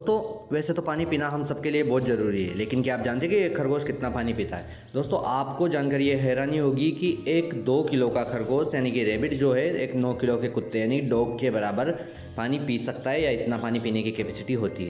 तो वैसे तो पानी पीना हम सबके लिए बहुत ज़रूरी है, लेकिन क्या आप जानते हैं कि एक खरगोश कितना पानी पीता है? दोस्तों, आपको जानकर ये हैरानी होगी कि एक दो किलो का खरगोश, यानी कि रेबिट जो है, एक नौ किलो के कुत्ते, यानी डॉग के बराबर पानी पी सकता है या इतना पानी पीने की कैपेसिटी होती है।